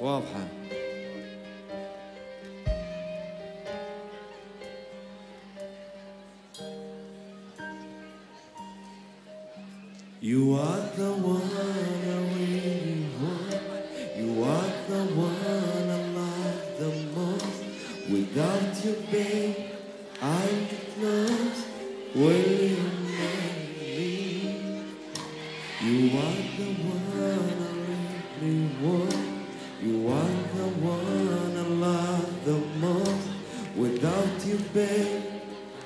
واضحة You are the one I really want. You are the one I love the most. Without you, babe, I'm lost. Will you marry me? You are the one I really want. You are the one I love the most. Without you, babe,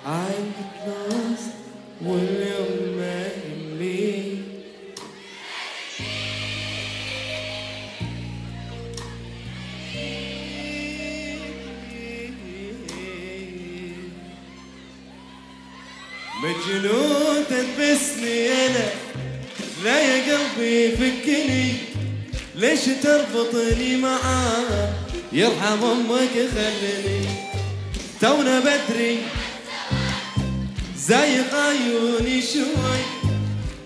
I'm lost. Will you marry me? مجنون تلبسني انا لا يا قلبي فكني ليش تربطني معاه؟ يرحم أمك خلني. تونا بدري. زايق عيوني شوي.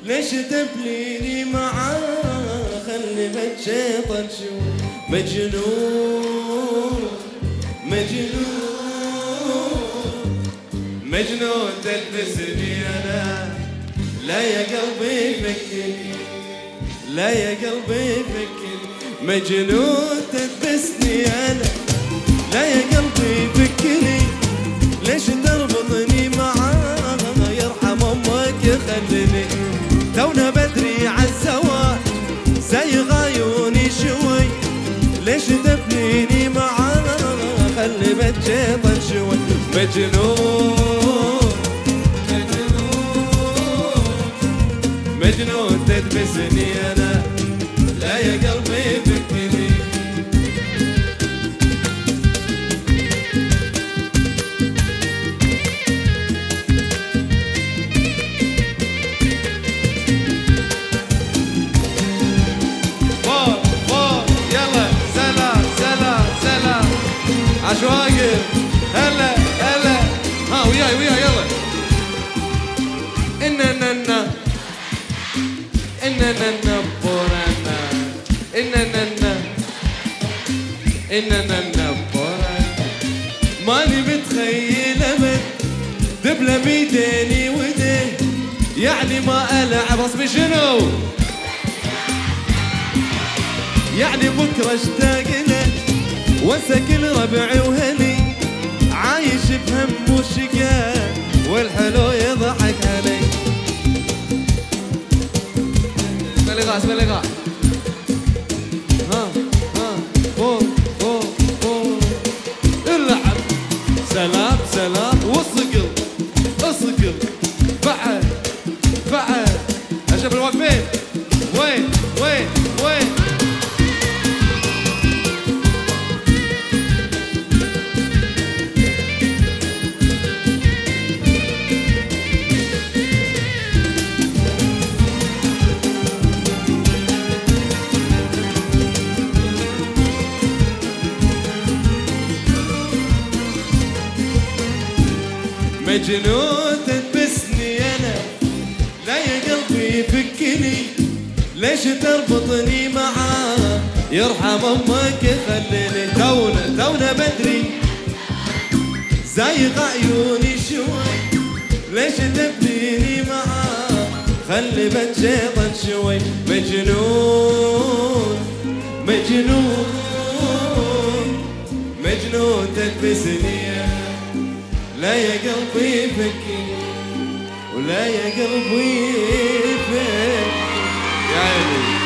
ليش تبليني معاه؟ خلي بتشيطن شوي. مجنون. مجنون. مجنون تلبسني أنا. لا يا قلبي فكني. لا يا قلبي فكني مجنون تلبسني أنا. لا يا قلبي فكني ليش تربطني معاه يرحم أمك خلني تونا بدري عالزواج زي عيوني شوي. ليش تبنيني معاه خلي بتجيطن شوي. مجنون مجنون مجنون تلبسني أنا. قلبي فكني إنا ننا إنا ننا بورانا ماني متخيل أبد. دبلة بيديني وديه يعني ما ألعب أصبي شنو؟ يعني بكرة اشتاق له وانسى كل ربعي وهلي عايش بهم وشقاء والحلو يضحك علي. اسمع لقاء Selam selam. مجنون تلبسني أنا. لا يا قلبي فكني. ليش تربطني معاه؟ يرحم أمك خليني تونا تونا بدري. زايغ عيوني شوي. ليش تبنيني معاه؟ خلي بتشيطن شوي. مجنون مجنون مجنون تلبسني. لا يا قلبي فكي ولا يا قلبي فكي يا عيني